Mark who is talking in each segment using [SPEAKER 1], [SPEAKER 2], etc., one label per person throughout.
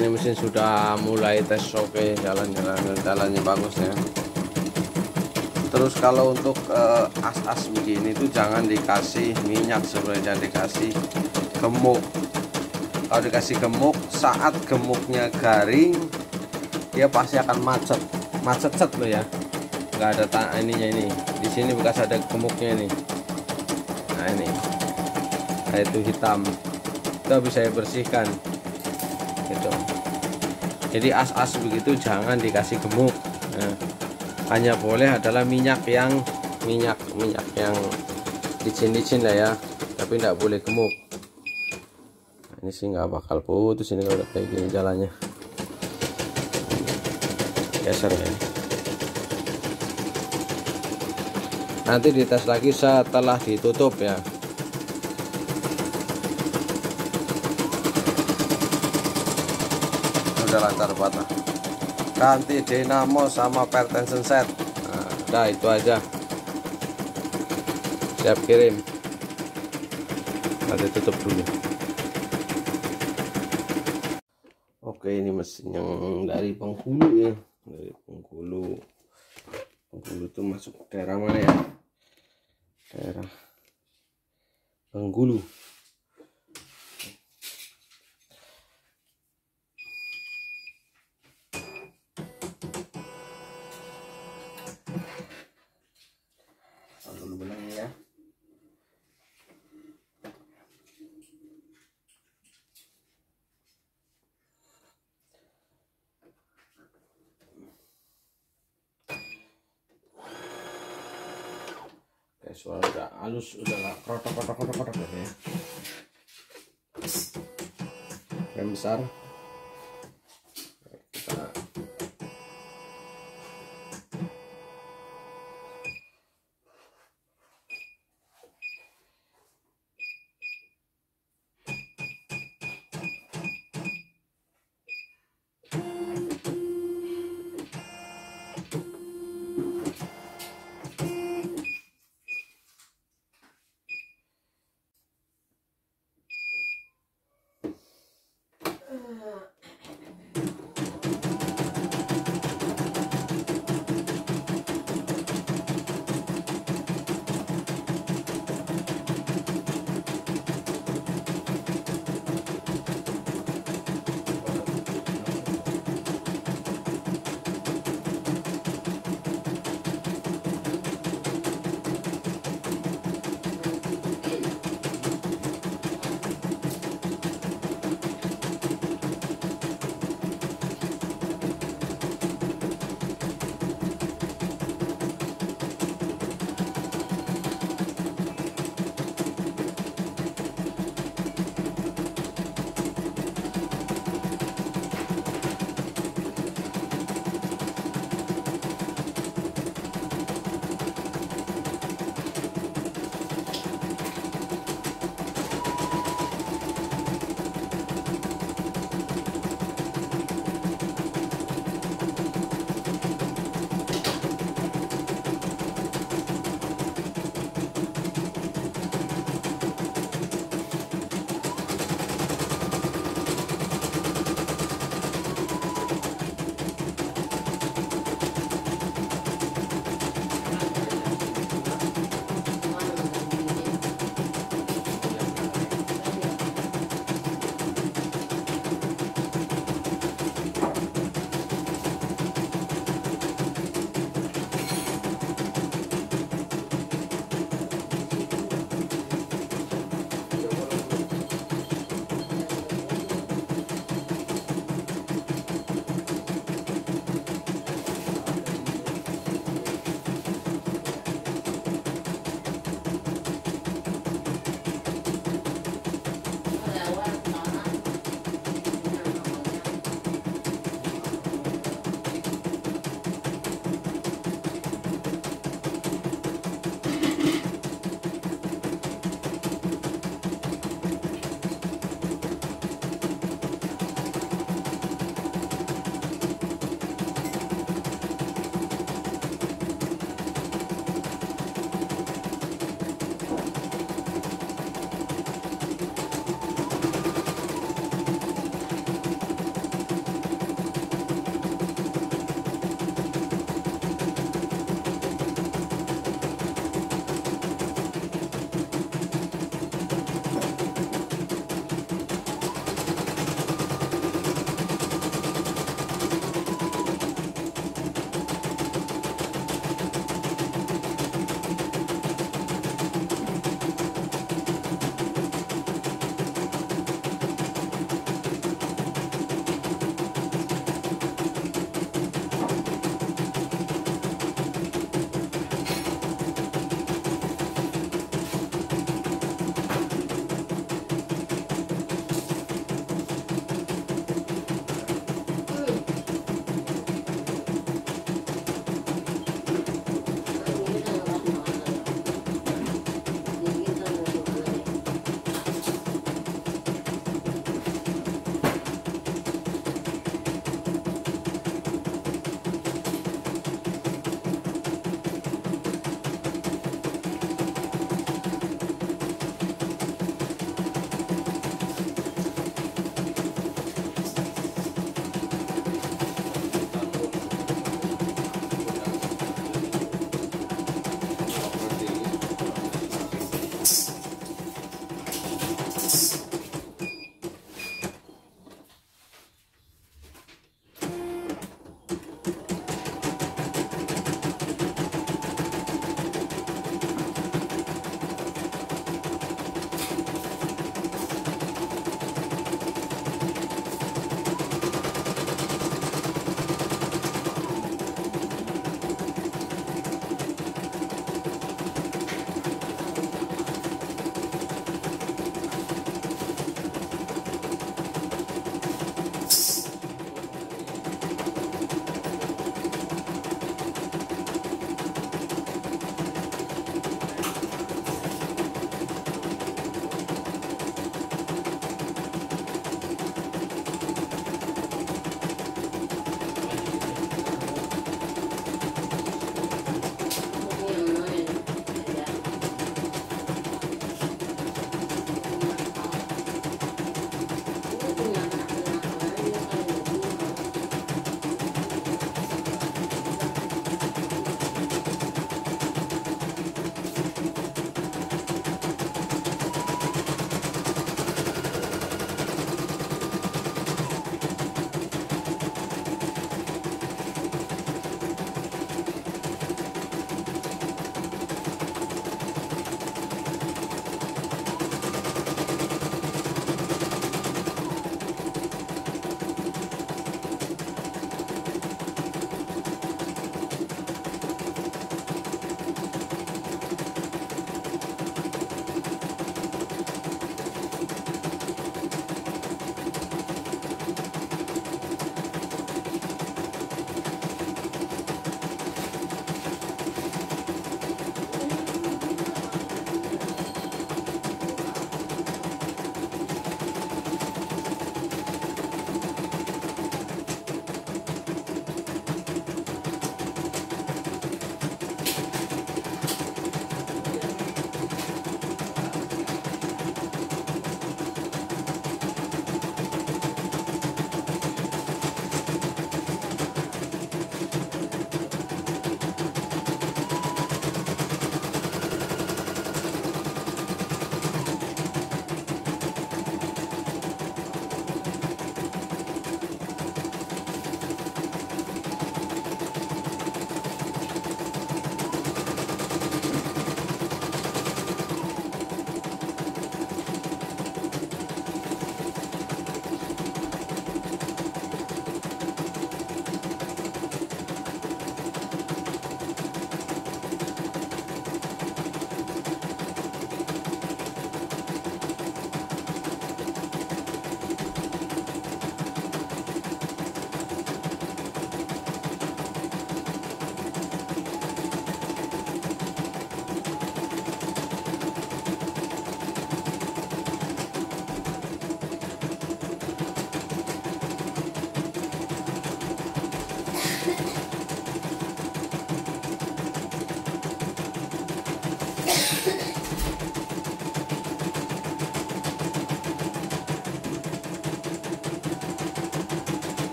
[SPEAKER 1] ini mesin sudah mulai tes oke jalan-jalan jalannya bagus ya. Terus kalau untuk uh, as-as begini tuh jangan dikasih minyak sebenarnya dikasih gemuk. Kalau dikasih gemuk saat gemuknya garing dia pasti akan macet. Macet cet loh ya. Nggak ada tak ininya ini. Di sini bekas ada gemuknya ini. Nah ini. Nah itu hitam. Itu bisa bersihkan gitu. Jadi as-as begitu jangan dikasih gemuk. Nah, hanya boleh adalah minyak yang minyak minyak yang licin-licin lah ya. Tapi tidak boleh gemuk. Nah, ini sih nggak bakal putus ini kalau kayak gini jalannya. Geser ya. Nanti dites lagi setelah ditutup ya udah lancar patah ganti dinamo sama pertension set. Nah, udah itu aja. Siap kirim. Nanti tutup dulu. Oke ini mesin yang dari penghulu ya. Dari penghulu. Penghulu tuh masuk daerah mana ya? Daerah penghulu dulu benangnya ya Suara udah halus, udah lah krotok krotok krotok krotok ya. Rem besar.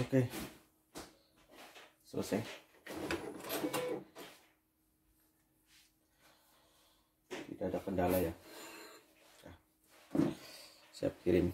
[SPEAKER 1] Oke. Selesai. Tidak ada kendala ya. Nah, siap kirim